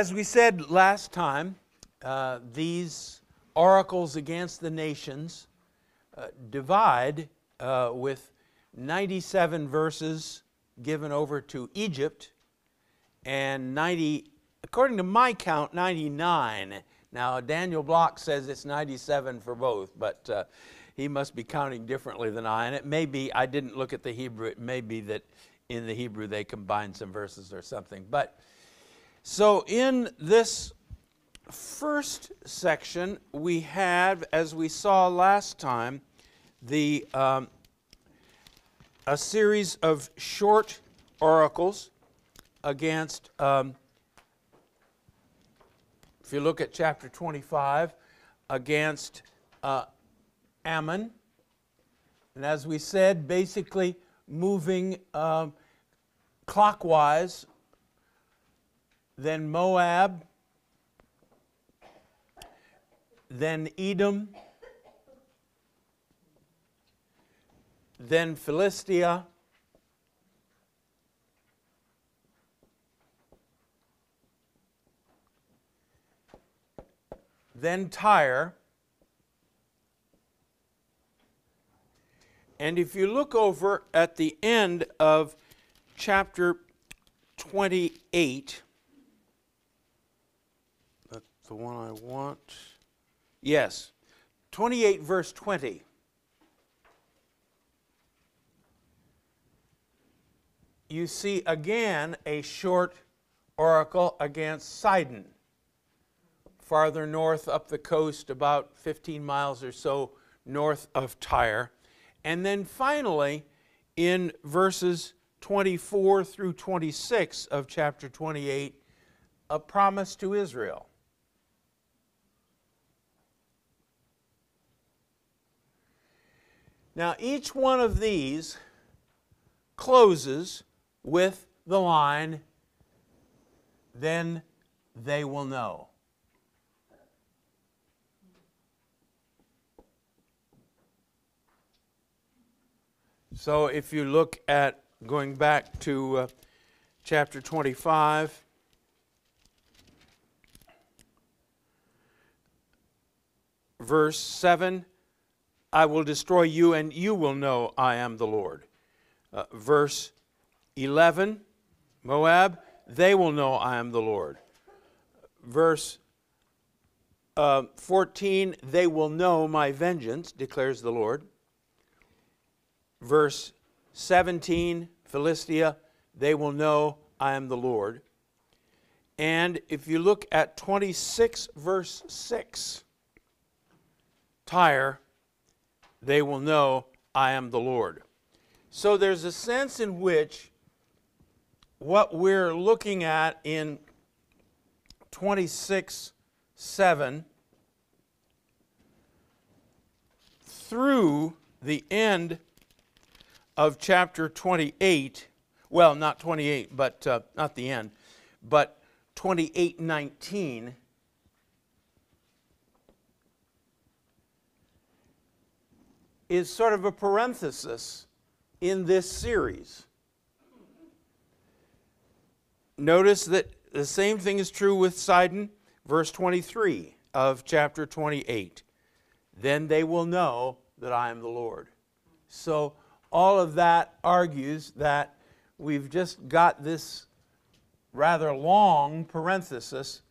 As we said last time, uh, these oracles against the nations uh, divide uh, with 97 verses given over to Egypt and 90, according to my count, 99. Now, Daniel Block says it's 97 for both, but uh, he must be counting differently than I. And it may be, I didn't look at the Hebrew, it may be that in the Hebrew they combined some verses or something. But so in this first section, we have, as we saw last time, the um, a series of short oracles against, um, if you look at chapter 25, against uh, Ammon. And as we said, basically moving um, clockwise, then Moab, then Edom, then Philistia, then Tyre. And if you look over at the end of chapter 28, that's the one I want. Yes, 28, verse 20. You see again a short oracle against Sidon farther north up the coast, about 15 miles or so north of Tyre. And then finally, in verses 24 through 26 of chapter 28, a promise to Israel. Now, each one of these closes with the line, then they will know. So if you look at going back to uh, chapter 25, verse 7 I will destroy you, and you will know I am the Lord. Uh, verse 11 Moab, they will know I am the Lord. Verse uh, 14 They will know my vengeance, declares the Lord verse 17, Philistia, they will know I am the Lord. And if you look at 26, verse 6, Tyre, they will know I am the Lord. So there's a sense in which what we're looking at in 26, 7 through the end of chapter 28, well, not 28, but uh, not the end, but 28 19. Is sort of a parenthesis in this series. Notice that the same thing is true with Sidon, verse 23 of chapter 28. Then they will know that I am the Lord. So all of that argues that we've just got this rather long parenthesis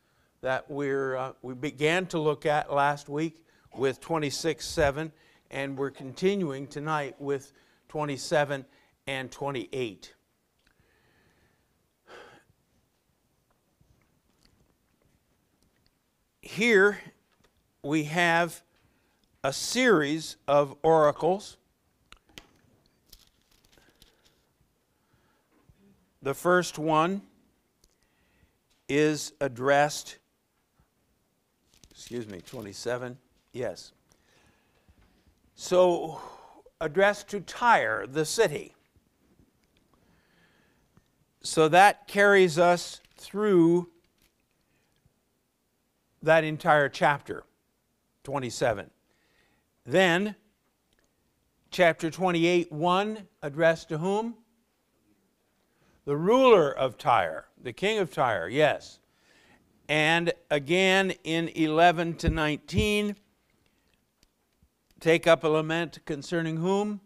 that we're, uh, we began to look at last week with 26 7, and we're continuing tonight with 27 and 28. Here we have a series of oracles The first one is addressed, excuse me, 27, yes. So, addressed to Tyre, the city. So that carries us through that entire chapter, 27. Then, chapter 28, 1, addressed to whom? the ruler of Tyre, the king of Tyre, yes. And again in 11 to 19, take up a lament concerning whom?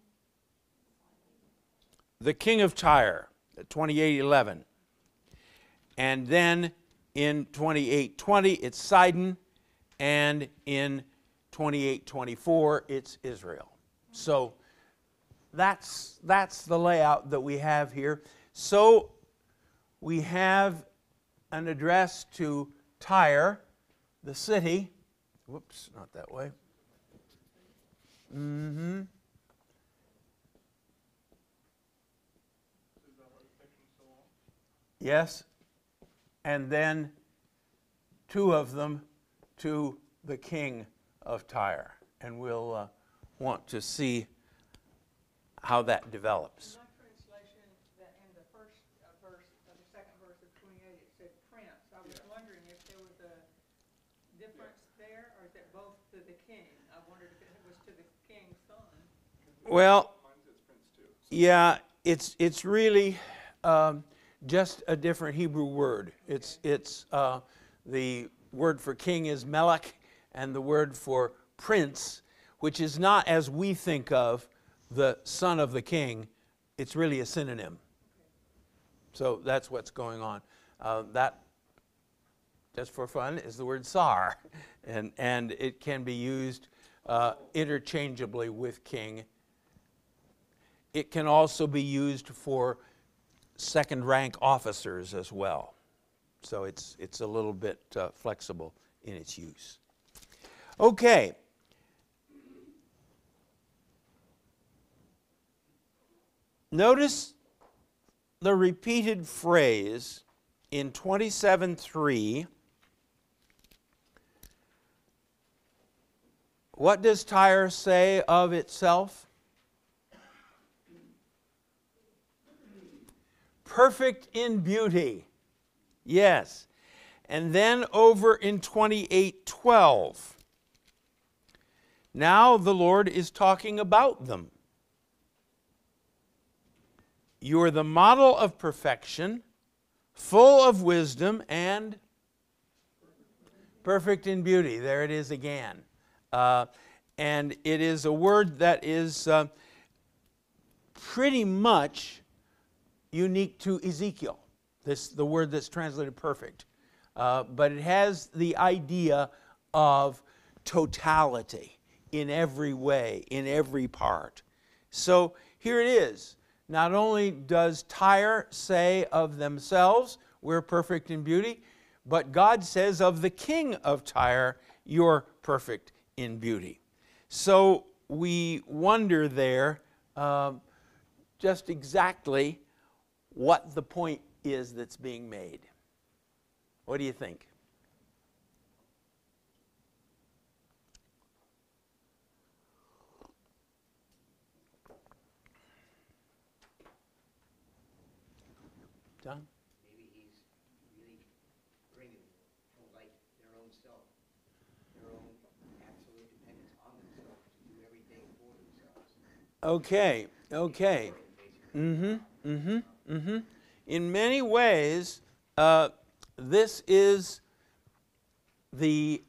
The king of Tyre, 28:11. And then in 28:20 it's Sidon and in 28:24 it's Israel. So that's that's the layout that we have here. So we have an address to Tyre, the city. Whoops, not that way. Mm-hmm. Yes. And then two of them to the king of Tyre. And we'll uh, want to see how that develops. In my translation, that in the first uh, verse, uh, the second verse of twenty-eight, it said prince. I was wondering if there was a difference there, or is it both to the king? I wondered if it was to the king's son. Well, yeah, it's it's really um, just a different Hebrew word. It's it's uh, the word for king is melech, and the word for prince, which is not as we think of the son of the king. It's really a synonym. So that's what's going on. Uh, that, just for fun, is the word sar, and and it can be used uh, interchangeably with king it can also be used for second rank officers as well. So it's, it's a little bit uh, flexible in its use. Okay. Notice the repeated phrase in 27:3. What does Tyre say of itself? Perfect in beauty. Yes. And then over in 28:12. Now the Lord is talking about them. You are the model of perfection, full of wisdom and perfect in beauty. There it is again. Uh, and it is a word that is uh, pretty much unique to Ezekiel, this, the word that's translated perfect. Uh, but it has the idea of totality in every way, in every part. So here it is. Not only does Tyre say of themselves, we're perfect in beauty, but God says of the king of Tyre, you're perfect in beauty. So we wonder there uh, just exactly what the point is that's being made. What do you think? John? Maybe he's really bringing to light their own self, their own absolute dependence on themselves to do everything for themselves. Okay, okay. Mm-hmm, mm-hmm, mm-hmm. In many ways, uh, this is the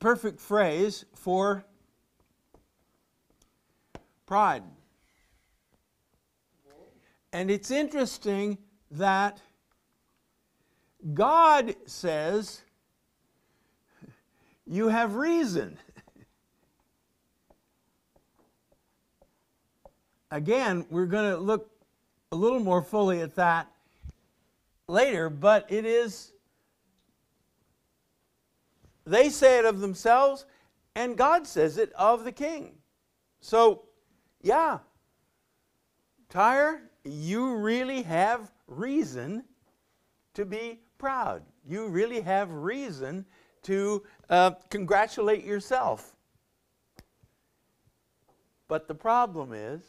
perfect phrase for pride. And it's interesting that God says, You have reason. Again, we're going to look a little more fully at that later, but it is, they say it of themselves, and God says it of the king. So, yeah, Tyre, you really have reason to be proud. You really have reason to uh, congratulate yourself. But the problem is,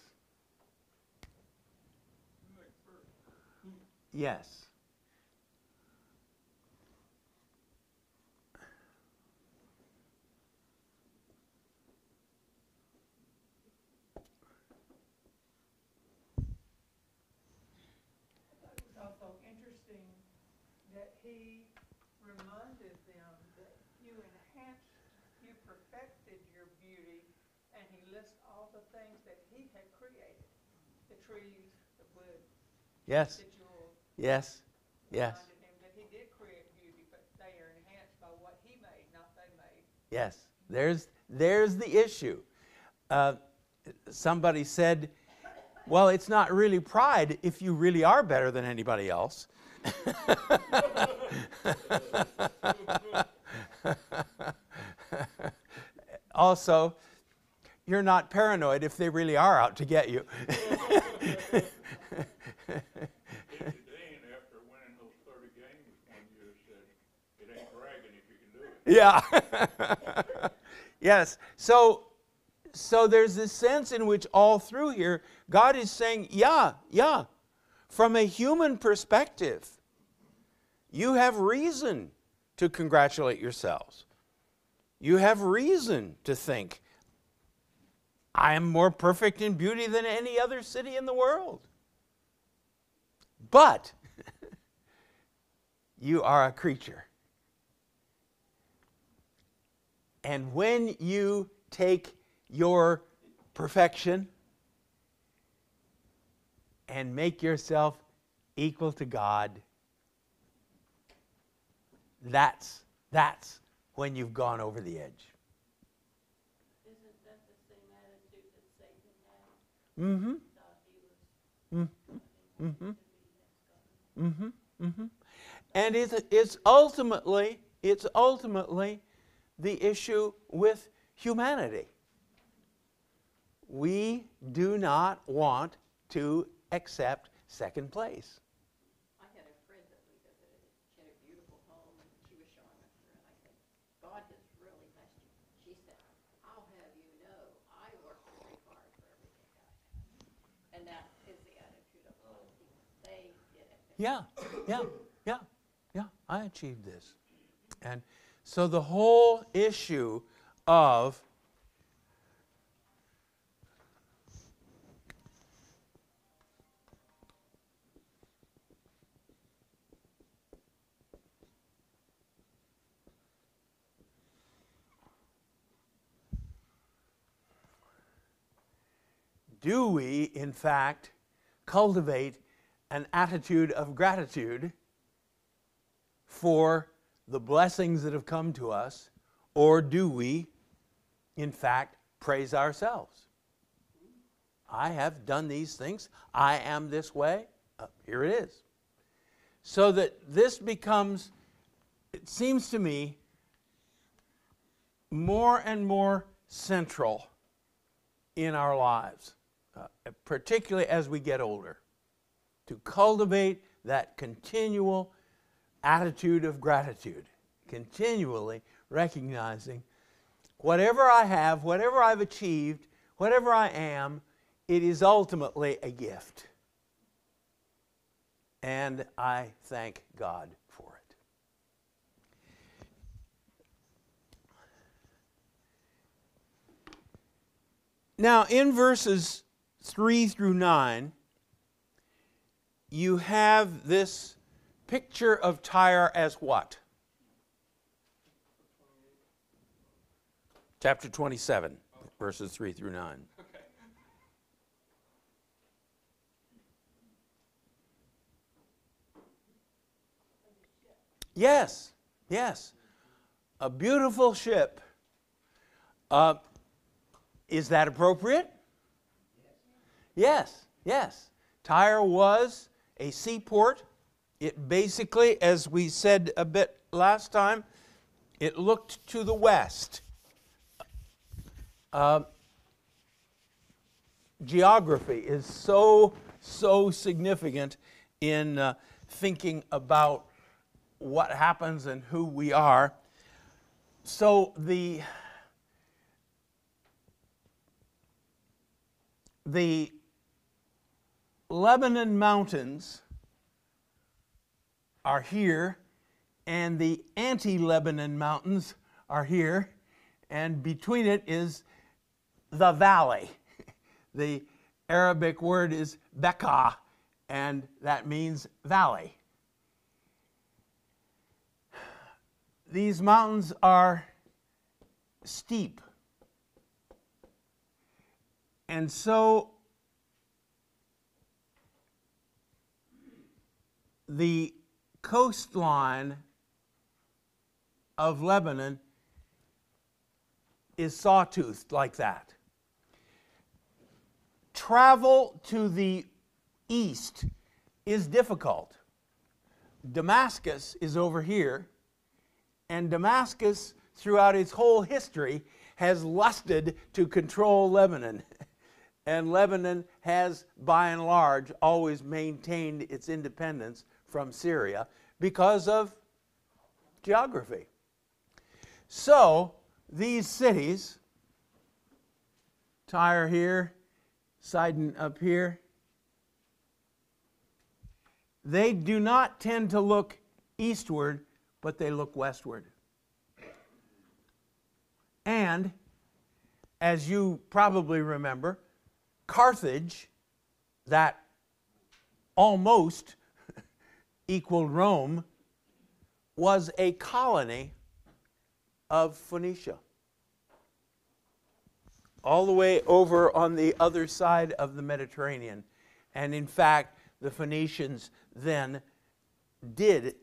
yes. Also interesting that he reminded them that you enhanced, you perfected your beauty, and he lists all the things that he had created, the trees, the wood, Yes, the. Yes, yes, Reminded him that he did create beauty, but they are enhanced by what he made, not they made. yes. There's, there's the issue. Uh, somebody said, well, it's not really pride if you really are better than anybody else. also, you're not paranoid if they really are out to get you. Dizzy Dean, after winning those thirty games one year, said, it ain't bragging if you can do it. Yeah. yes. So so there's this sense in which all through here God is saying, yeah, yeah. From a human perspective, you have reason to congratulate yourselves. You have reason to think I am more perfect in beauty than any other city in the world. But you are a creature. And when you take your perfection and make yourself equal to God, that's, that's when you've gone over the edge. Isn't that the same attitude that Satan had? Mm-hmm. Thought he was. Mm-hmm. Mm-hmm. Mm-hmm. Mm-hmm. And it's, it's ultimately, it's ultimately the issue with humanity. We do not want to accept second place. I had a friend that we visited, she had a beautiful home, and she was showing it to I said, God has really blessed you. She said, I'll have you know, I worked very hard for everything I have. And that is the attitude of a lot of people. They did it. Yeah, yeah, yeah, yeah, I achieved this. And so the whole issue of do we, in fact, cultivate an attitude of gratitude for the blessings that have come to us, or do we, in fact, praise ourselves? I have done these things. I am this way. Uh, here it is. So that this becomes, it seems to me, more and more central in our lives, uh, particularly as we get older, to cultivate that continual attitude of gratitude, continually recognizing whatever I have, whatever I've achieved, whatever I am, it is ultimately a gift. And I thank God for it. Now, in verses 3 through 9, you have this picture of Tyre as what? Chapter 27, verses 3 through 9. Yes, yes. A beautiful ship. Uh, is that appropriate? Yes, yes. Tyre was a seaport. It basically, as we said a bit last time, it looked to the west. Uh, geography is so, so significant in uh, thinking about what happens and who we are. So the the Lebanon mountains are here, and the anti Lebanon mountains are here, and between it is the valley. The Arabic word is Bekaa, and that means valley. these mountains are steep. And so the coastline of Lebanon is sawtoothed like that. Travel to the east is difficult. Damascus is over here, and Damascus, throughout its whole history, has lusted to control Lebanon. And Lebanon has, by and large, always maintained its independence from Syria because of geography. So, these cities, Tyre here, Sidon up here, they do not tend to look eastward, but they look westward. And, as you probably remember, Carthage, that almost equaled Rome, was a colony of Phoenicia. All the way over on the other side of the Mediterranean. And in fact, the Phoenicians then did,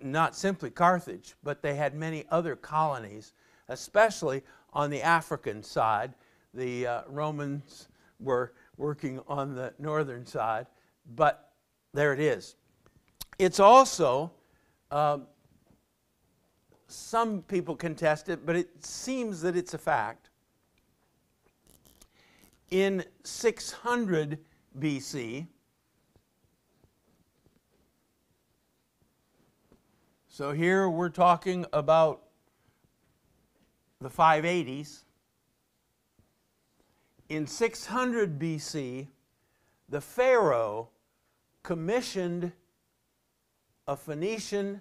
not simply Carthage, but they had many other colonies, especially on the African side. The uh, Romans were working on the northern side, but there it is. It's also, um, some people contest it, but it seems that it's a fact. In 600 BC, so here we're talking about the 580s in 600 BC, the Pharaoh commissioned a Phoenician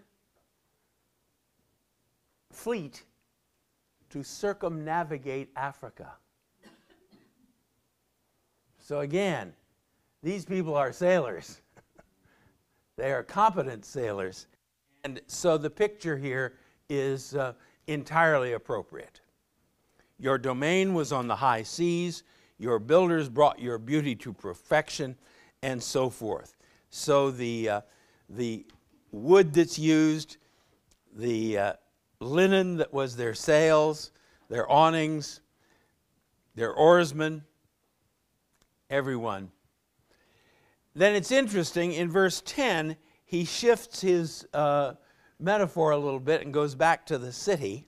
fleet to circumnavigate Africa. So, again, these people are sailors. they are competent sailors. And so the picture here is uh, entirely appropriate. Your domain was on the high seas. Your builders brought your beauty to perfection, and so forth. So the, uh, the wood that's used, the uh, linen that was their sails, their awnings, their oarsmen, everyone. Then it's interesting, in verse 10, he shifts his uh, metaphor a little bit and goes back to the city.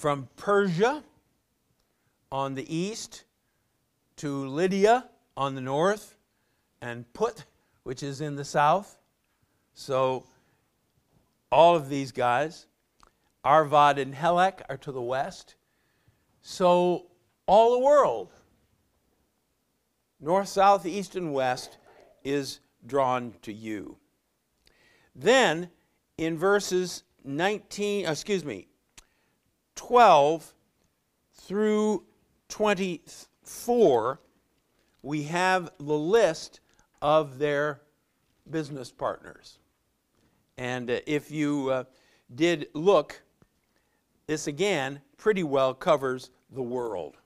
from Persia on the east to Lydia on the north and Put, which is in the south. So all of these guys, Arvad and Helek are to the west. So all the world, north, south, east, and west, is drawn to you. Then in verses 19, uh, excuse me, 12 through 24, we have the list of their business partners. And uh, if you uh, did look, this again pretty well covers the world.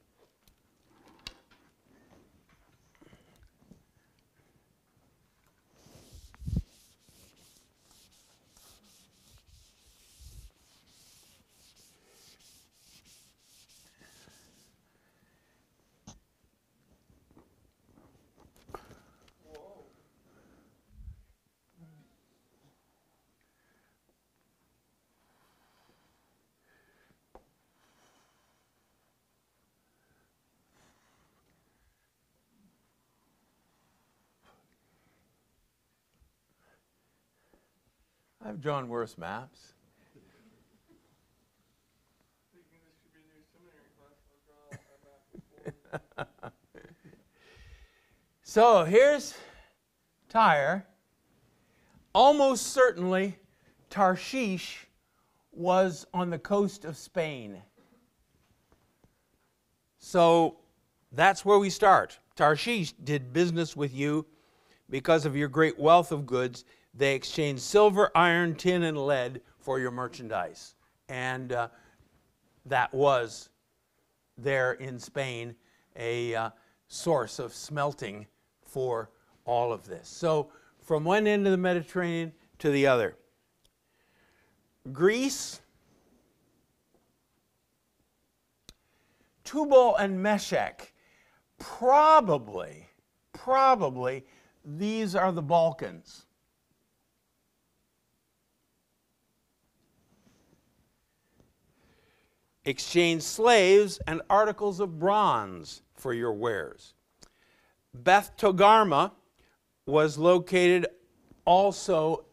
Have John Worth maps. so here's Tyre. Almost certainly, Tarshish was on the coast of Spain. So that's where we start. Tarshish did business with you because of your great wealth of goods They exchanged silver, iron, tin, and lead for your merchandise. And uh, that was there in Spain a uh, source of smelting for all of this. So, from one end of the Mediterranean to the other. Greece, Tubal and Meshech, probably, probably these are the Balkans. Exchange slaves and articles of bronze for your wares. Beth Togarmah was located also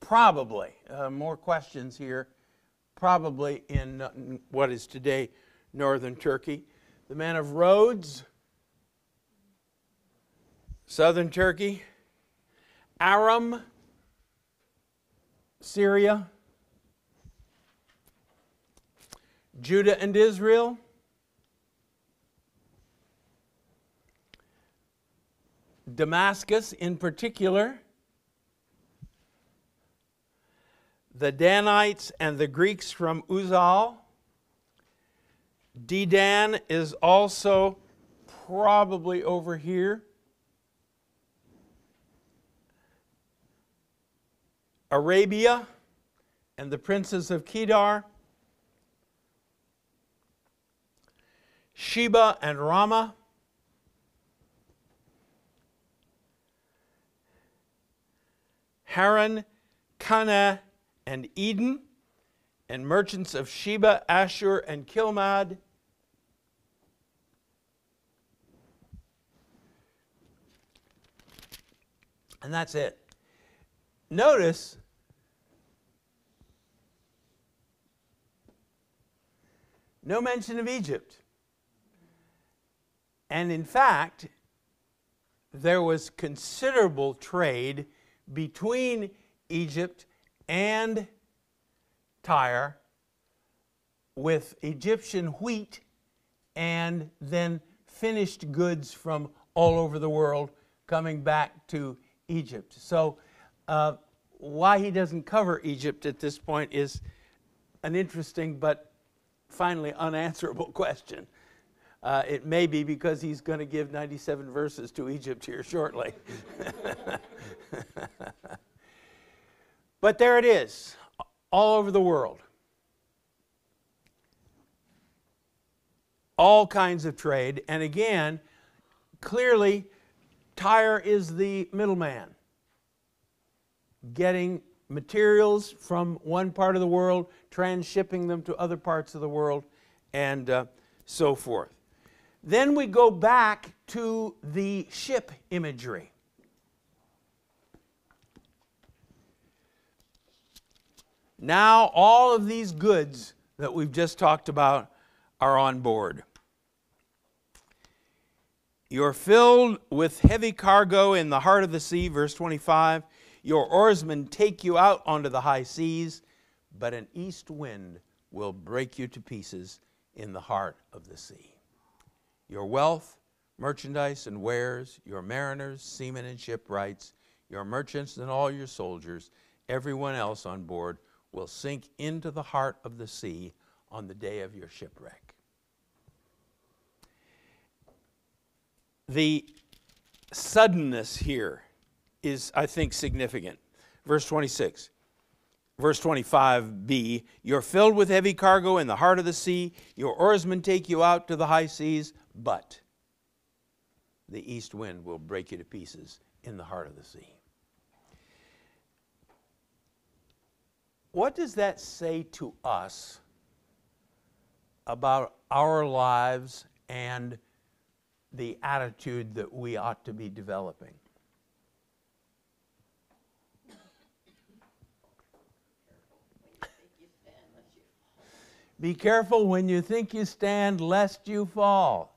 probably, uh, more questions here, probably in uh, what is today northern Turkey. The man of Rhodes, southern Turkey. Aram, Syria. Judah and Israel. Damascus in particular. The Danites and the Greeks from Uzal. Dedan is also probably over here. Arabia and the princes of Kedar. Sheba and Raamah. Haran, Cana, and Eden, and merchants of Sheba, Ashur, and Kilmad. And that's it. Notice no mention of Egypt. And in fact, there was considerable trade between Egypt and Tyre with Egyptian wheat and then finished goods from all over the world coming back to Egypt. So, uh, why he doesn't cover Egypt at this point is an interesting but finally unanswerable question. Uh, it may be because he's going to give 97 verses to Egypt here shortly. but there it is, all over the world. All kinds of trade. And again, clearly, Tyre is the middleman, getting materials from one part of the world, transshipping them to other parts of the world, and uh, so forth. Then we go back to the ship imagery. Now, all of these goods that we've just talked about are on board. You're filled with heavy cargo in the heart of the sea, verse 25. Your oarsmen take you out onto the high seas, but an east wind will break you to pieces in the heart of the sea. Your wealth, merchandise, and wares, your mariners, seamen, and shipwrights, your merchants, and all your soldiers, everyone else on board will sink into the heart of the sea on the day of your shipwreck. The suddenness here is, I think, significant. Verse 26. Verse 25b You're filled with heavy cargo in the heart of the sea. Your oarsmen take you out to the high seas, but the east wind will break you to pieces in the heart of the sea. What does that say to us about our lives and the attitude that we ought to be developing? Be careful when you think you stand, lest you fall.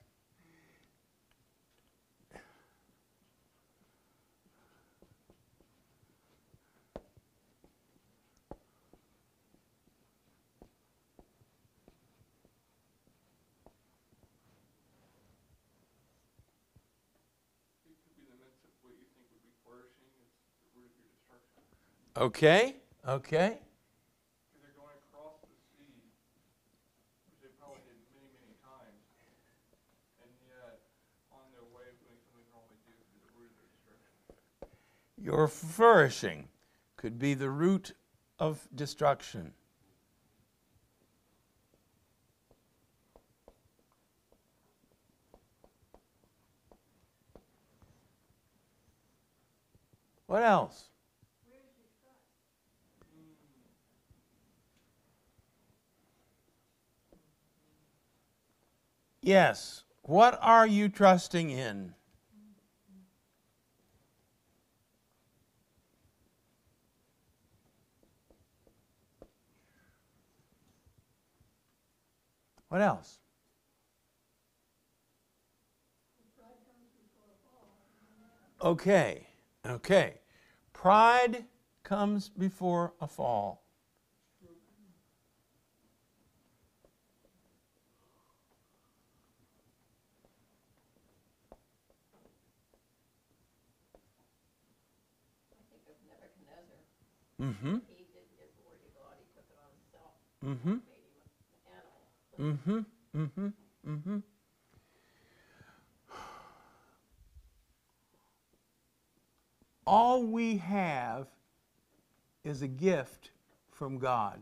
their okay. Your flourishing could be the root of destruction. What else? Yes. What are you trusting in? What else? Okay, okay. Pride comes before a fall. Mm-hmm. Mm-hmm. Mm-hmm. Mm-hmm. Mm-hmm. All we have is a gift from God.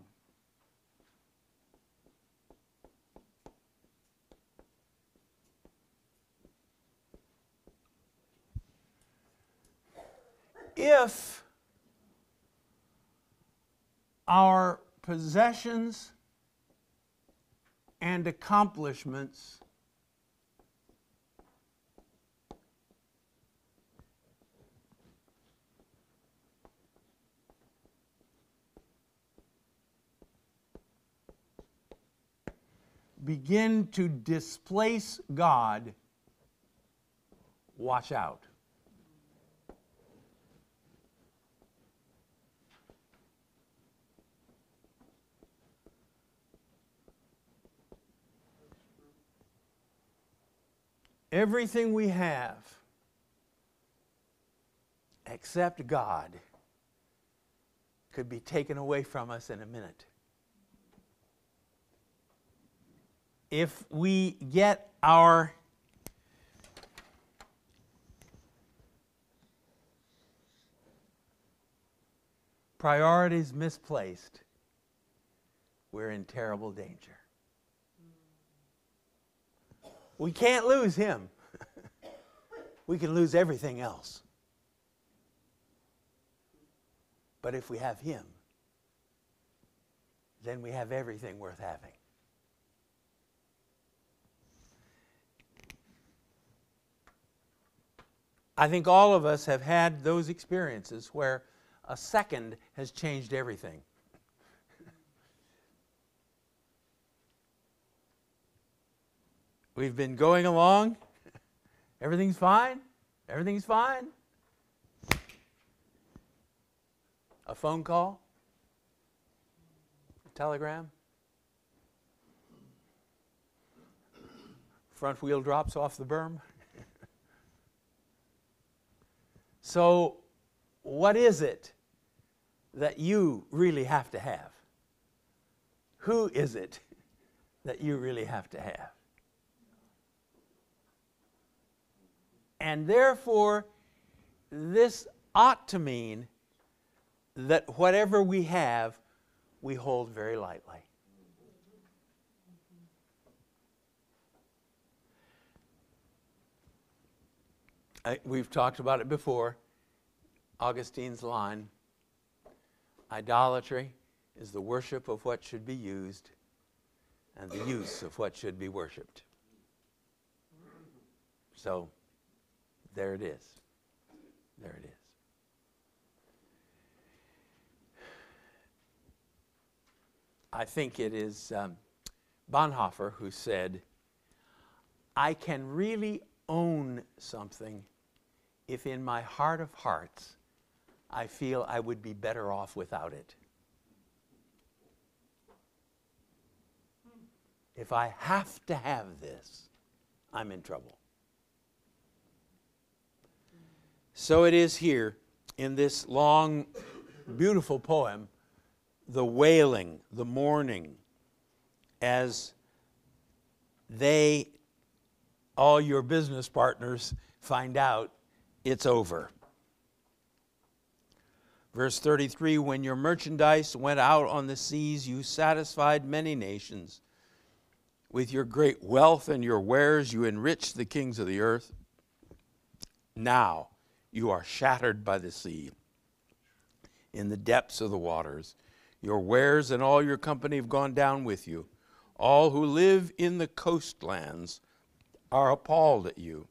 If our possessions and accomplishments begin to displace God, watch out. Everything we have except God could be taken away from us in a minute. If we get our priorities misplaced, we're in terrible danger. We can't lose him. we can lose everything else. But if we have him, then we have everything worth having. I think all of us have had those experiences where a second has changed everything. We've been going along. Everything's fine. Everything's fine. A phone call, a telegram, front wheel drops off the berm. so, what is it that you really have to have? Who is it that you really have to have? And therefore, this ought to mean that whatever we have, we hold very lightly. I, we've talked about it before. Augustine's line idolatry is the worship of what should be used and the use of what should be worshiped. So, there it is. There it is. I think it is um, Bonhoeffer who said, I can really own something if in my heart of hearts I feel I would be better off without it. If I have to have this, I'm in trouble. So it is here in this long, beautiful poem the wailing, the mourning, as they, all your business partners, find out it's over. Verse 33 When your merchandise went out on the seas, you satisfied many nations. With your great wealth and your wares, you enriched the kings of the earth. Now you are shattered by the sea in the depths of the waters. Your wares and all your company have gone down with you. All who live in the coastlands are appalled at you.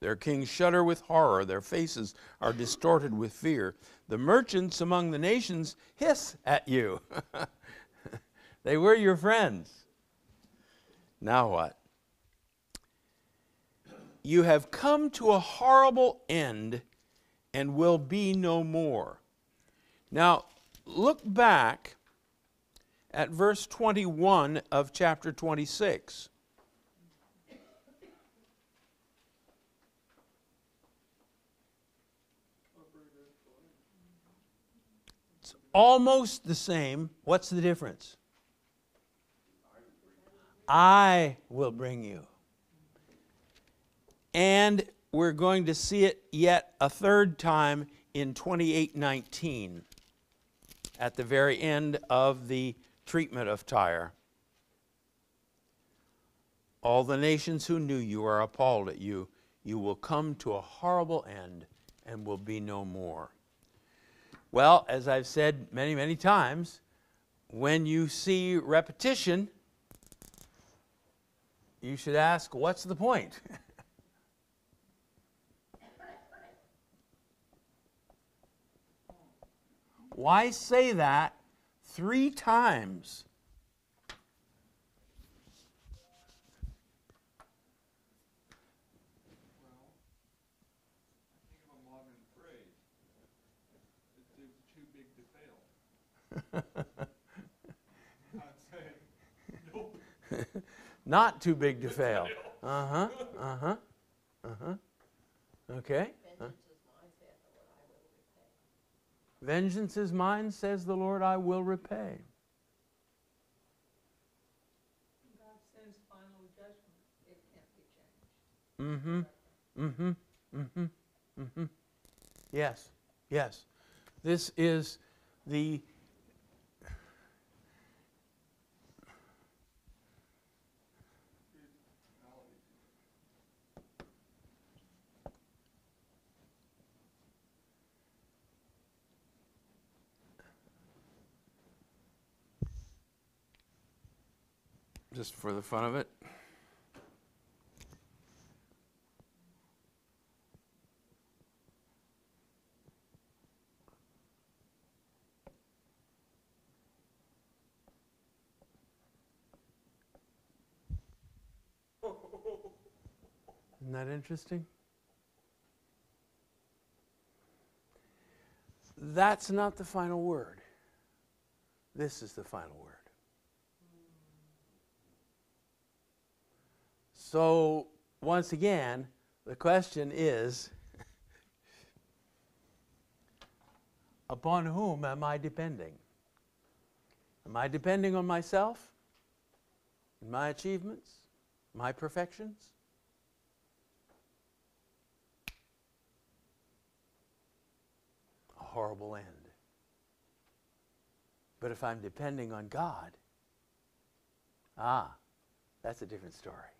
Their kings shudder with horror, their faces are distorted with fear. The merchants among the nations hiss at you. they were your friends. Now what? You have come to a horrible end and will be no more. Now, look back at verse 21 of chapter 26. It's almost the same. What's the difference? I will bring you. And we're going to see it yet a third time in 2819 at the very end of the treatment of Tyre. All the nations who knew you are appalled at you. You will come to a horrible end and will be no more. Well, as I've said many, many times, when you see repetition, you should ask, what's the point? Why say that three times? Well, think of a modern phrase. It's, it's too big to fail. Not. Not too big to fail. Uh huh. Uh huh. Uh huh. Okay. Vengeance is mine, saith the Lord, I will repay. Vengeance is mine, says the Lord, I will repay. God sends final judgment, it can't be changed. Mm-hmm. Mm-hmm. Mm-hmm. Mm-hmm. Yes. Yes. This is the just for the fun of it. Isn't that interesting? That's not the final word. This is the final word. So, once again, the question is upon whom am I depending? Am I depending on myself? And my achievements? My perfections? A horrible end. But if I'm depending on God, ah, that's a different story.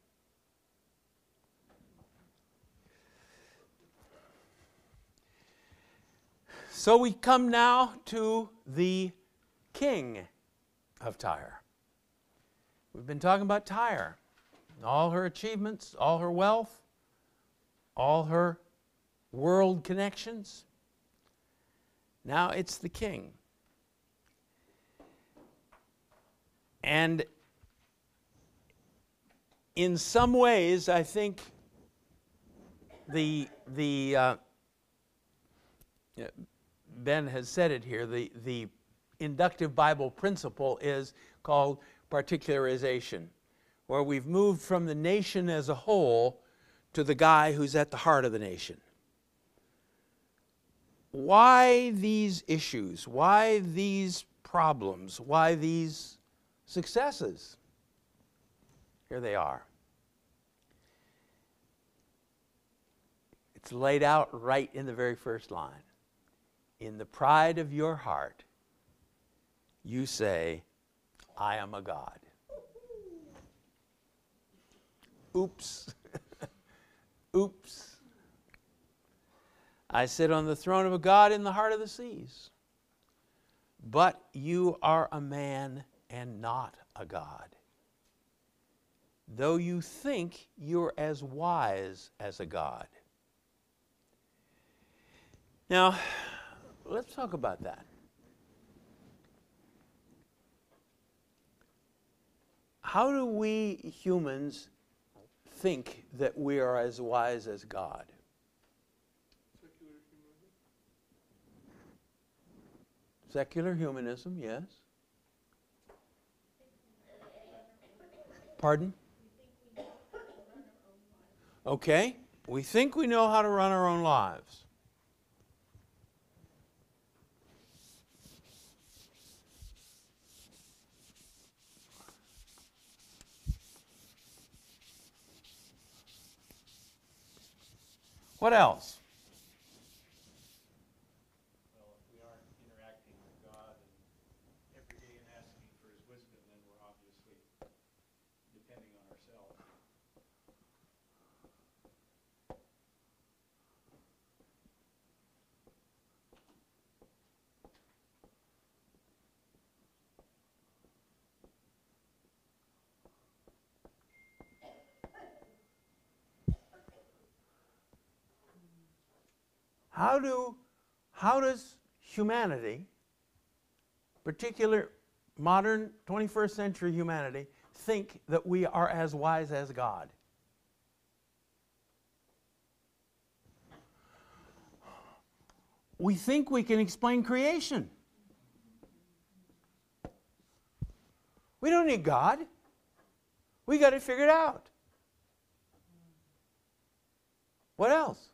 So we come now to the king of Tyre. We've been talking about Tyre, all her achievements, all her wealth, all her world connections. Now it's the king. And in some ways, I think the, the uh, Ben has said it here, the, the inductive Bible principle is called particularization, where we've moved from the nation as a whole to the guy who's at the heart of the nation. Why these issues? Why these problems? Why these successes? Here they are. It's laid out right in the very first line. In the pride of your heart, you say, I am a God. Oops. Oops. I sit on the throne of a God in the heart of the seas. But you are a man and not a God. Though you think you're as wise as a God. Now, let's talk about that. How do we humans think that we are as wise as God? Secular humanism. Secular humanism, yes. Pardon? Okay, we think we know how to run our own lives. What else? Well, if we aren't interacting with God and every day and asking for His wisdom, then we're obviously depending on ourselves. How do how does humanity, particular modern 21st century humanity, think that we are as wise as God? We think we can explain creation. We don't need God. We got it figured out. What else?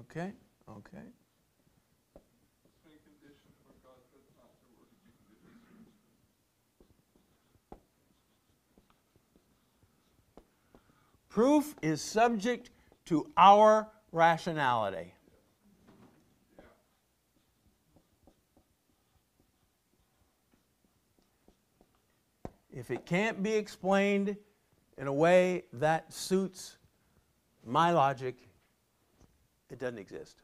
okay, okay. Proof is subject to our rationality. If it can't be explained in a way that suits my logic, it doesn't exist.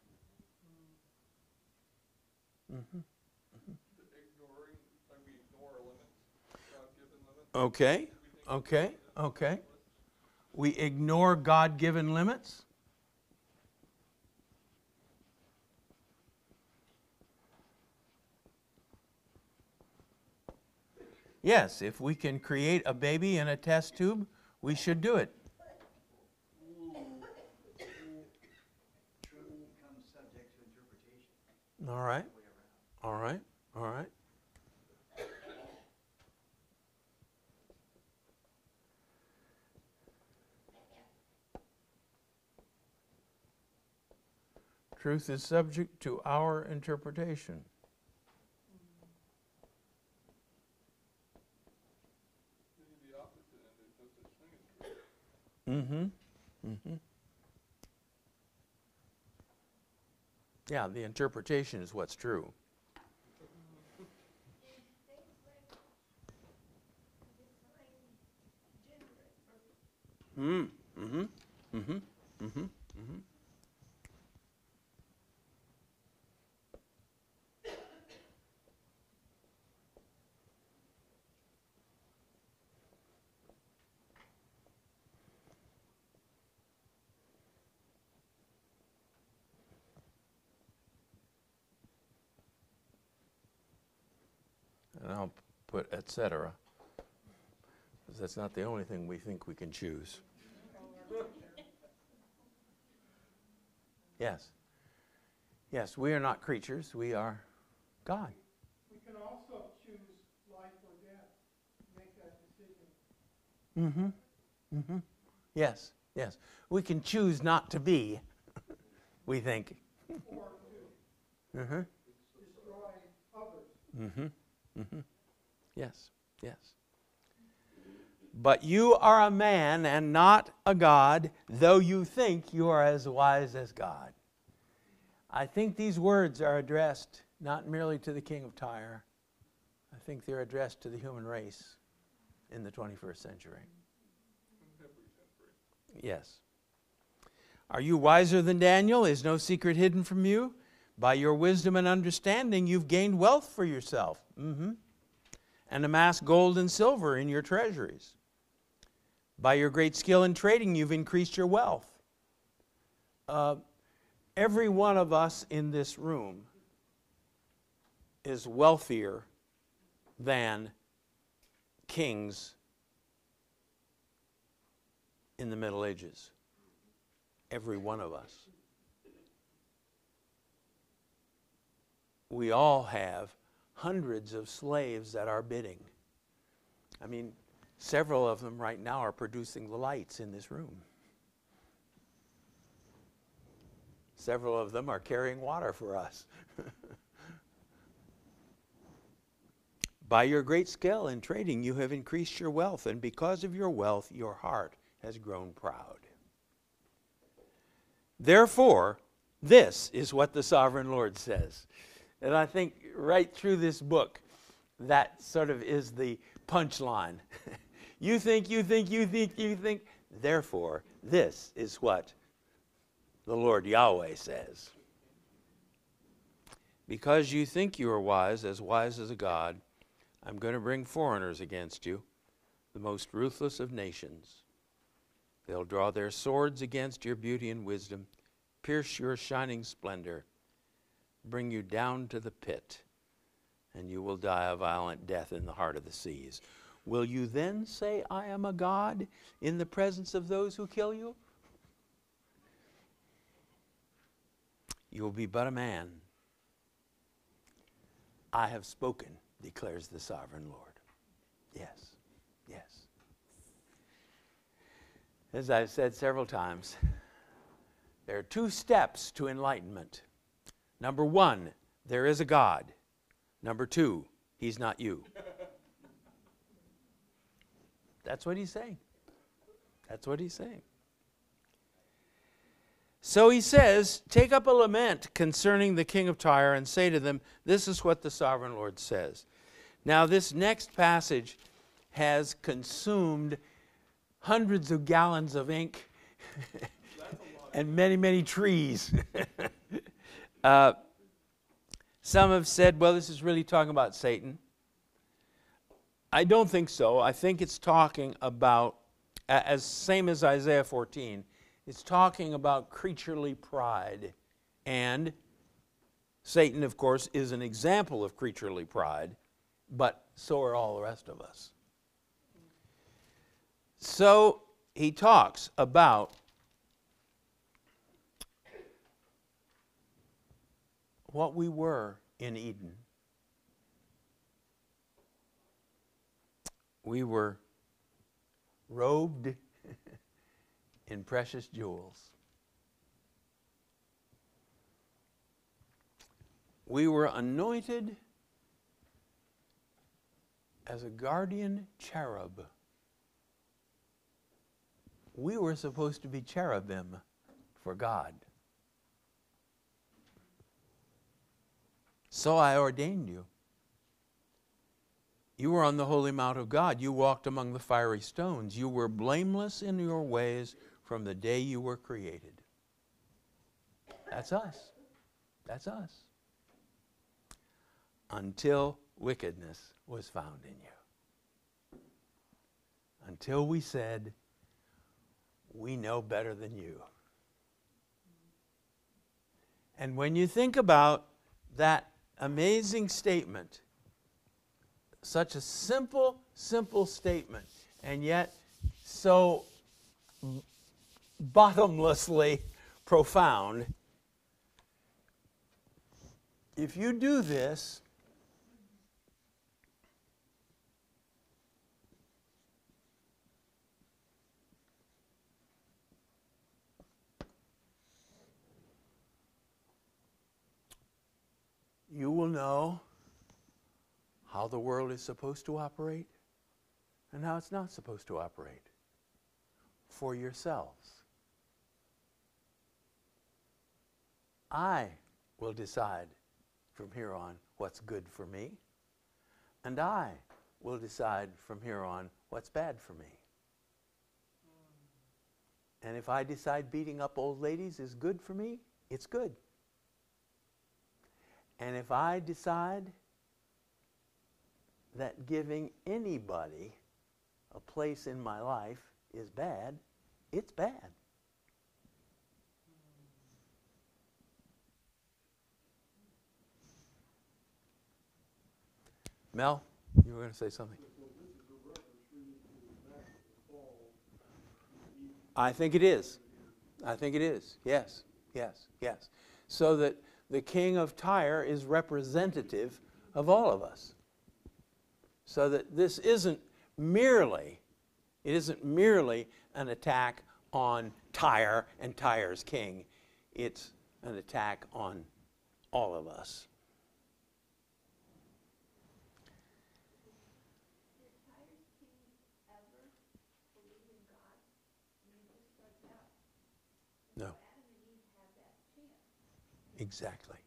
God-given limits. Okay, okay, okay. We ignore God given limits. Yes, if we can create a baby in a test tube, we should do it. Truth becomes subject to interpretation. All right, all right, all right. Truth is subject to our interpretation. Maybe the Yeah, the interpretation is what's true. Mm, mm-hmm, mm-hmm, mm-hmm. I'll et cetera, because that's not the only thing we think we can choose. Yes. Yes, we are not creatures, we are God. We can also choose life or death, make that decision. Mm-hmm. Mm-hmm. Yes, yes. We can choose not to be, we think. or to Mm-hmm. destroy others. Mm-hmm. Mm-hmm. Yes, yes. But you are a man and not a God, though you think you are as wise as God. I think these words are addressed not merely to the king of Tyre, I think they're addressed to the human race in the 21st century. Yes. Are you wiser than Daniel? Is no secret hidden from you? By your wisdom and understanding, you've gained wealth for yourself. Mm hmm And amass gold and silver in your treasuries. By your great skill in trading, you've increased your wealth. Uh, every one of us in this room is wealthier than kings in the Middle Ages. Every one of us. We all have hundreds of slaves at our bidding. I mean, several of them right now are producing the lights in this room. Several of them are carrying water for us. By your great skill in trading, you have increased your wealth, and because of your wealth, your heart has grown proud. Therefore, this is what the sovereign Lord says. And I think right through this book, that sort of is the punchline. you think, you think, you think, you think. Therefore, this is what the Lord Yahweh says. Because you think you are wise, as wise as a God, I'm going to bring foreigners against you, the most ruthless of nations. They'll draw their swords against your beauty and wisdom, pierce your shining splendor, bring you down to the pit, and you will die a violent death in the heart of the seas. Will you then say, I am a God in the presence of those who kill you? You will be but a man. I have spoken, declares the sovereign Lord. Yes, yes. As I've said several times, there are two steps to enlightenment. Number one, there is a God. Number two, he's not you. That's what he's saying. That's what he's saying. So he says, Take up a lament concerning the king of Tyre and say to them, This is what the sovereign Lord says. Now, this next passage has consumed hundreds of gallons of ink and many, many trees. uh, some have said, well, this is really talking about Satan. I don't think so. I think it's talking about, as same as Isaiah 14, it's talking about creaturely pride. And Satan, of course, is an example of creaturely pride, but so are all the rest of us. So he talks about what we were in Eden. We were robed in precious jewels. We were anointed as a guardian cherub. We were supposed to be cherubim for God. So I ordained you. You were on the holy mount of God. You walked among the fiery stones. You were blameless in your ways from the day you were created. That's us. That's us. Until wickedness was found in you. Until we said, we know better than you. And when you think about that amazing statement, such a simple, simple statement, and yet so bottomlessly profound, if you do this, you will know how the world is supposed to operate and how it's not supposed to operate for yourselves. I will decide from here on what's good for me, and I will decide from here on what's bad for me. And if I decide beating up old ladies is good for me, it's good. And if I decide that giving anybody a place in my life is bad, it's bad. Mel, you were going to say something. I think it is. I think it is. Yes, yes, yes. So that the king of Tyre is representative of all of us. So that this isn't merely, it isn't merely an attack on Tyre and Tyre's king. It's an attack on all of us. No. Exactly.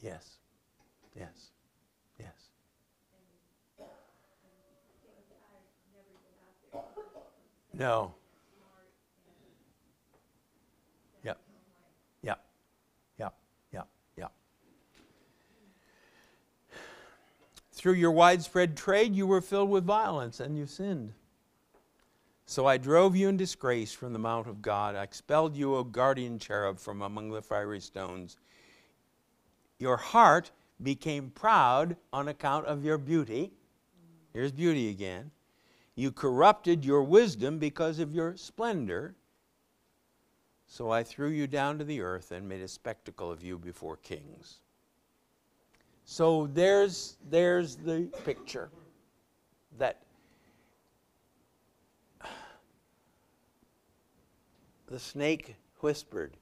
Yes. Yes. Yes. No. Through your widespread trade, you were filled with violence and you sinned. So I drove you in disgrace from the mount of God. I expelled you, O guardian cherub, from among the fiery stones. Your heart became proud on account of your beauty. Here's beauty again. You corrupted your wisdom because of your splendor. So I threw you down to the earth and made a spectacle of you before kings. So there's, there's the picture that the snake whispered,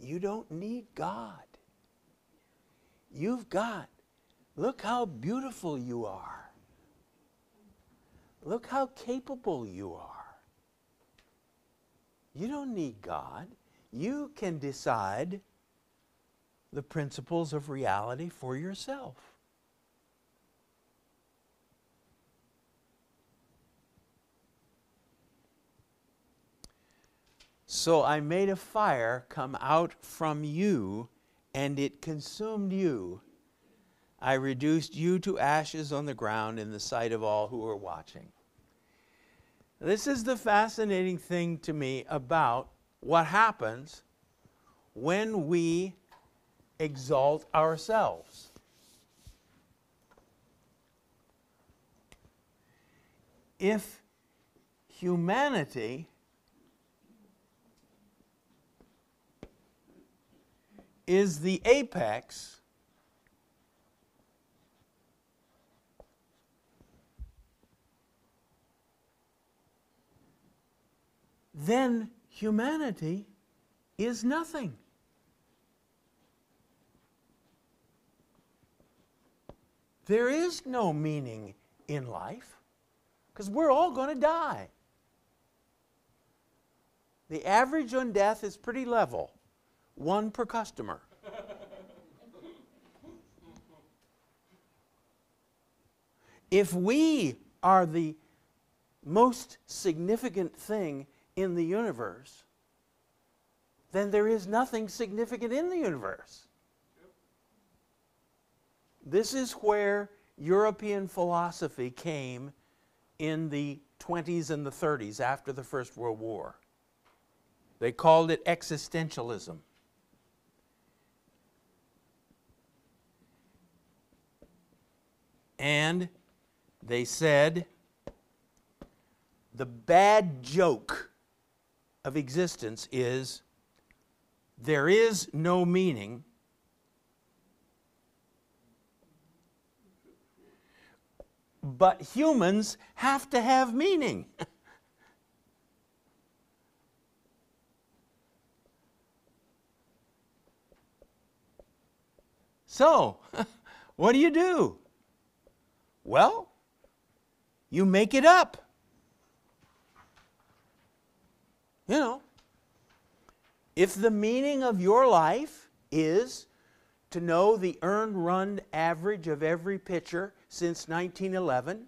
You don't need God. You've got, look how beautiful you are. Look how capable you are. You don't need God. You can decide the principles of reality for yourself. So I made a fire come out from you, and it consumed you. I reduced you to ashes on the ground in the sight of all who were watching. This is the fascinating thing to me about what happens when we exalt ourselves. If humanity is the apex then humanity is nothing. There is no meaning in life because we're all going to die. The average on death is pretty level one per customer. If we are the most significant thing in the universe, then there is nothing significant in the universe. This is where European philosophy came in the 20s and the 30s after the First World War. They called it existentialism. And they said the bad joke of existence is there is no meaning. But humans have to have meaning. so, what do you do? Well, you make it up. You know, if the meaning of your life is to know the earned run average of every pitcher since 1911,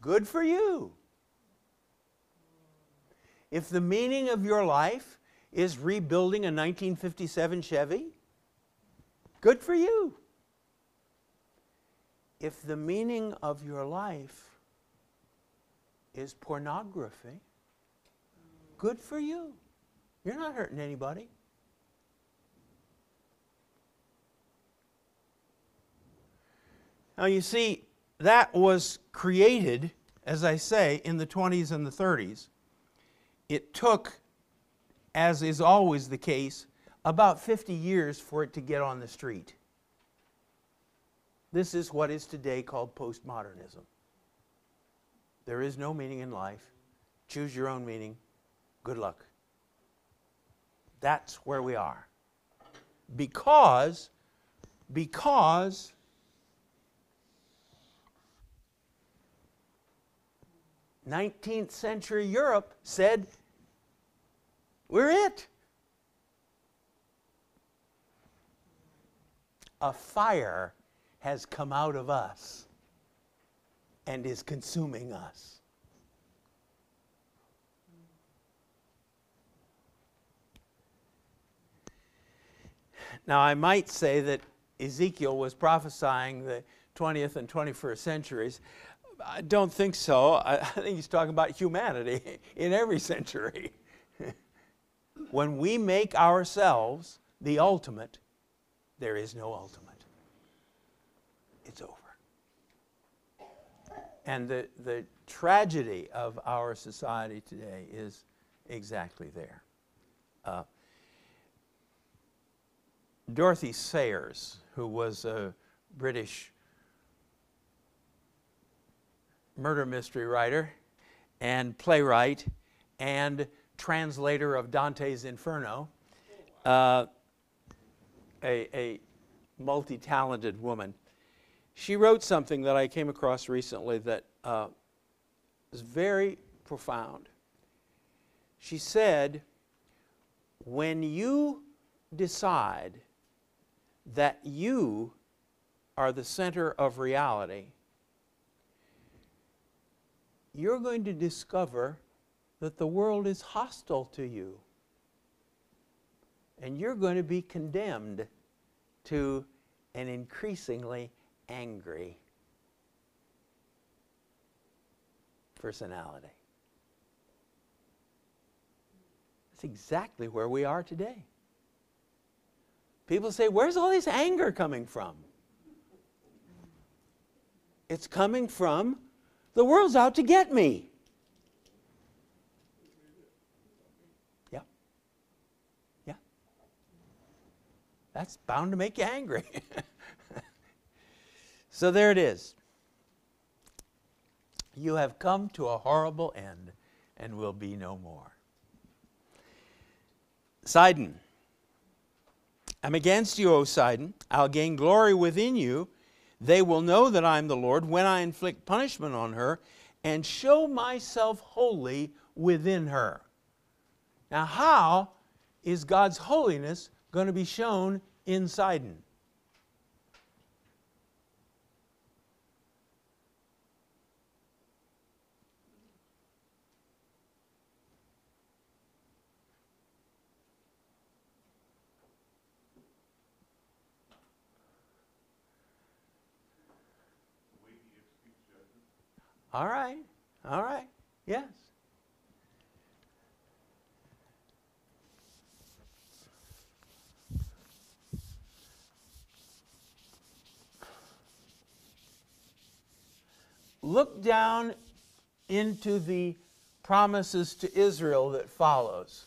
good for you. If the meaning of your life is rebuilding a 1957 Chevy, good for you. If the meaning of your life is pornography, good for you. You're not hurting anybody. Now, you see, that was created, as I say, in the 20s and the 30s. It took, as is always the case, about 50 years for it to get on the street. This is what is today called postmodernism. There is no meaning in life. Choose your own meaning. Good luck. That's where we are. Because, because nineteenth century Europe said, we're it. A fire has come out of us and is consuming us. Now, I might say that Ezekiel was prophesying the 20th and 21st centuries. I don't think so. I, think he's talking about humanity in every century. when we make ourselves the ultimate, there is no ultimate. It's over. And the, the tragedy of our society today is exactly there. Uh, Dorothy Sayers, who was a British murder mystery writer and playwright and translator of Dante's Inferno, uh, a, a multi talented woman. She wrote something that I came across recently that uh, is very profound. She said, When you decide that you are the center of reality, you're going to discover that the world is hostile to you. And you're going to be condemned to an increasingly angry personality. That's exactly where we are today. People say, Where's all this anger coming from? It's coming from the world's out to get me. Yeah. Yeah. That's bound to make you angry. so there it is. You have come to a horrible end and will be no more. Sidon. I'm against you, O Sidon. I'll gain glory within you. They will know that I'm the Lord when I inflict punishment on her and show myself holy within her. Now, how is God's holiness going to be shown in Sidon? All right. All right. Yes. Look down into the promises to Israel that follows.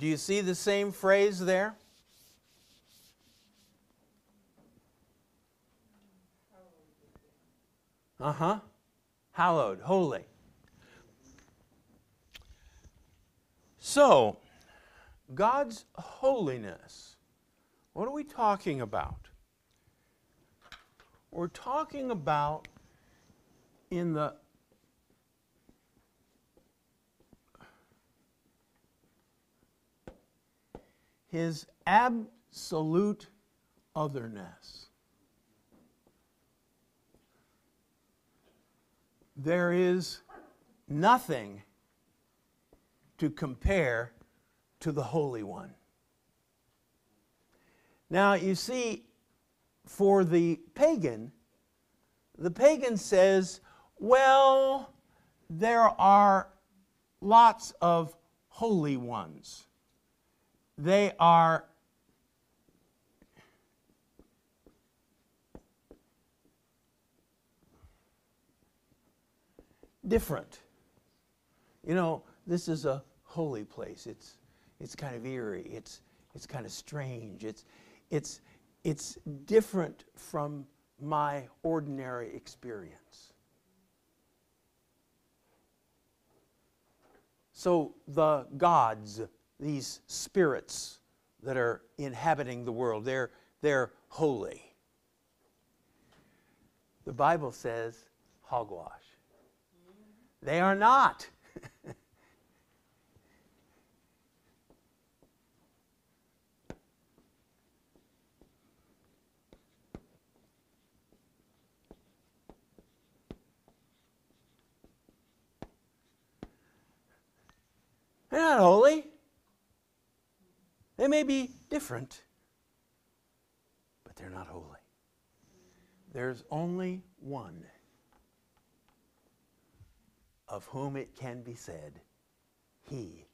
Do you see the same phrase there? Uh huh. Hallowed, holy. So, God's holiness, what are we talking about? We're talking about in the his absolute otherness. There is nothing to compare to the Holy One. Now, you see, for the pagan, the pagan says, well, there are lots of holy ones. They are different. You know, this is a holy place. It's it's kind of eerie. It's it's kind of strange. It's it's it's different from my ordinary experience. So the gods, these spirits that are inhabiting the world, they're, they're holy. The Bible says hogwash. They are not. They're not holy. They may be different, but they're not holy. There's only one of whom it can be said, He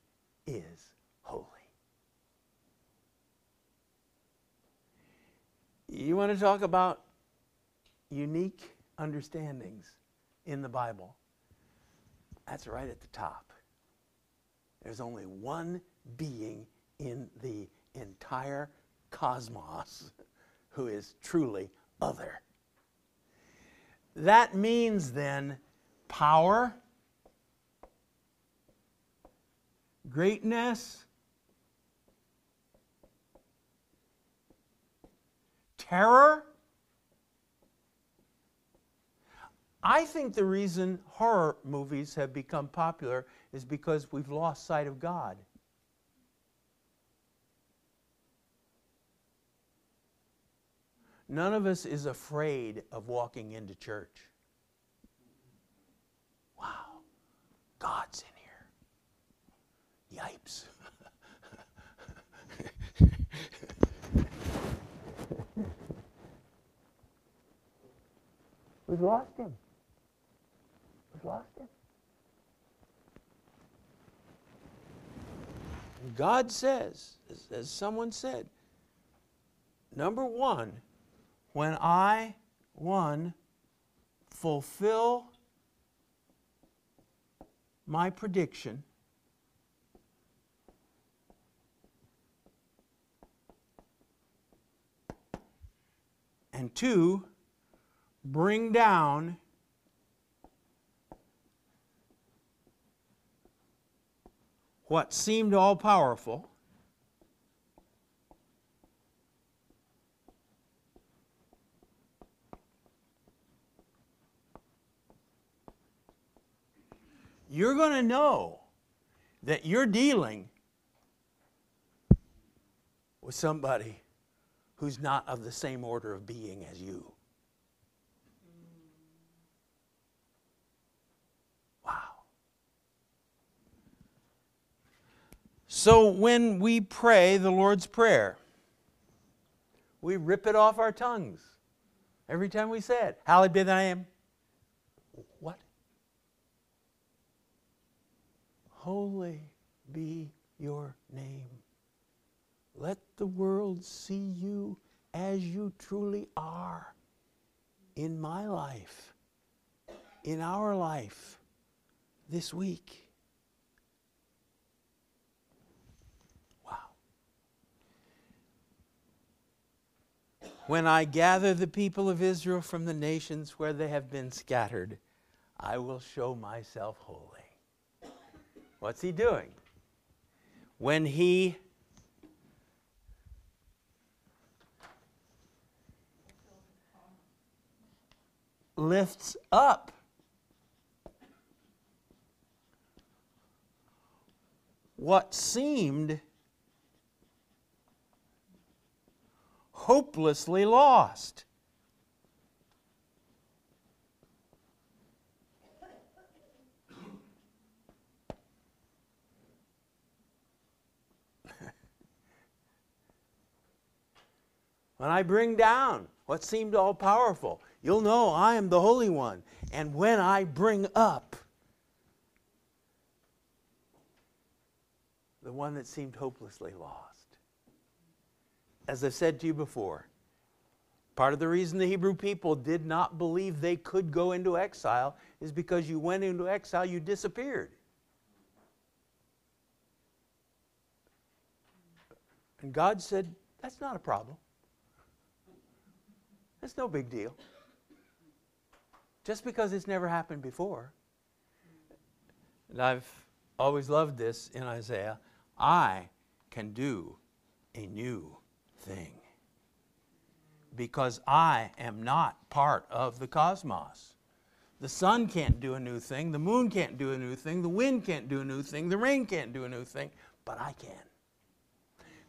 is holy. You want to talk about unique understandings in the Bible? That's right at the top. There's only one being in the entire cosmos who is truly other. That means then power, greatness, terror. I think the reason horror movies have become popular is because we've lost sight of God. None of us is afraid of walking into church. Wow, God's in here. Yipes. We've lost him. We've lost him. God says, as, as someone said, number one, when I, one, fulfill my prediction, and two, bring down what seemed all powerful you're going to know that you're dealing with somebody who's not of the same order of being as you. Wow. So when we pray the Lord's Prayer, we rip it off our tongues. Every time we say it, hallowed be thy name. What? Holy be your name. Let the world see you as you truly are in my life, in our life this week. Wow. When I gather the people of Israel from the nations where they have been scattered, I will show myself holy. What's he doing? When he lifts up what seemed hopelessly lost. when I bring down what seemed all powerful, you'll know I am the Holy One. And when I bring up the one that seemed hopelessly lost. As I've said to you before, part of the reason the Hebrew people did not believe they could go into exile is because you went into exile, you disappeared. And God said, That's not a problem. That's no big deal. Just because it's never happened before. And I've always loved this in Isaiah I can do a new thing. Because I am not part of the cosmos. The sun can't do a new thing, the moon can't do a new thing, the wind can't do a new thing, the rain can't do a new thing, but I can.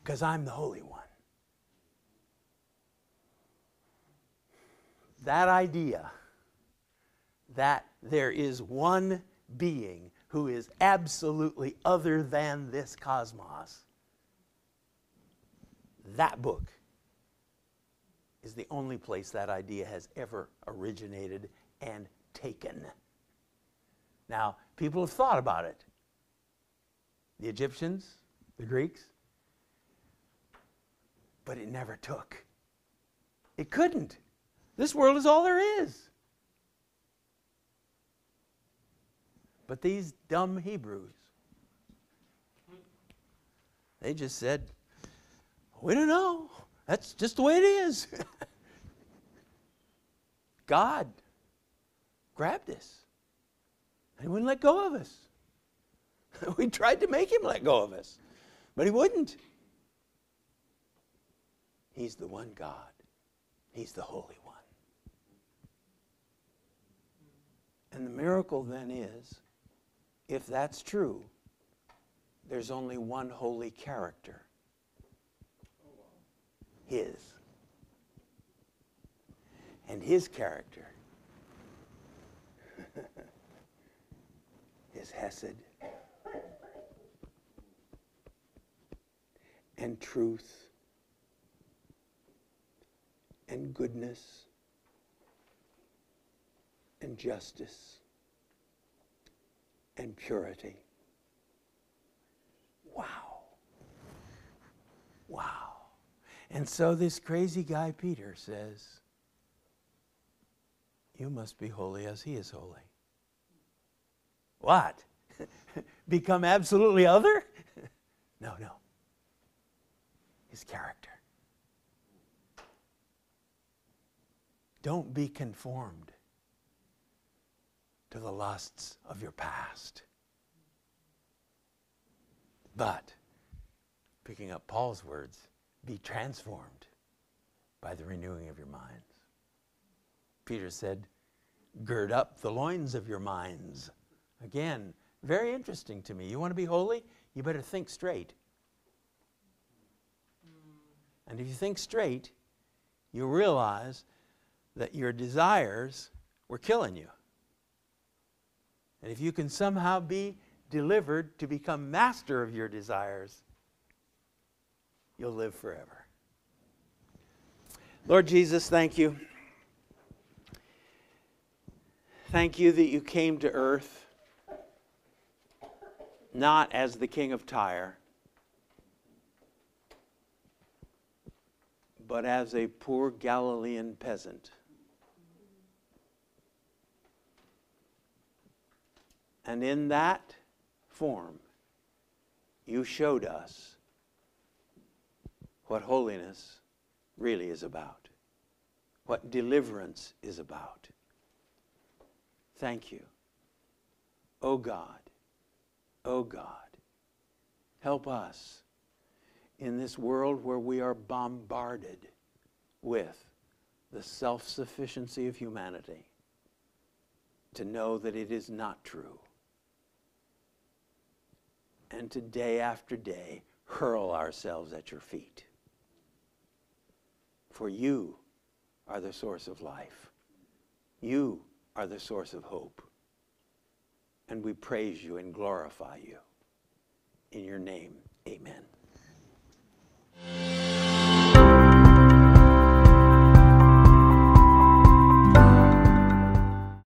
Because I'm the Holy One. That idea that there is one being who is absolutely other than this cosmos. That book is the only place that idea has ever originated and taken. Now, people have thought about it. The Egyptians, the Greeks, but it never took. It couldn't. This world is all there is. But these dumb Hebrews, they just said, We don't know. That's just the way it is. God grabbed us, and He wouldn't let go of us. we tried to make Him let go of us, but He wouldn't. He's the one God, He's the Holy One. And the miracle then is if that's true, there's only one holy character. His. And His character is Hesed. And truth. And goodness. And justice and purity. Wow. Wow. And so this crazy guy, Peter, says, You must be holy as he is holy. What? Become absolutely other? no, no. His character. Don't be conformed to the lusts of your past. But, picking up Paul's words, be transformed by the renewing of your minds. Peter said, gird up the loins of your minds. Again, very interesting to me. You want to be holy? You better think straight. And if you think straight, you realize that your desires were killing you. And if you can somehow be delivered to become master of your desires, you'll live forever. Lord Jesus, thank you Thank you that you came to earth not as the king of Tyre, but as a poor Galilean peasant. And in that form, you showed us what holiness really is about, what deliverance is about. Thank you. O God, O God, help us in this world where we are bombarded with the self sufficiency of humanity to know that it is not true. And to day after day hurl ourselves at your feet. For you are the source of life. You are the source of hope. And we praise you and glorify you. In your name, amen.